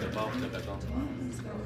小包，小白包。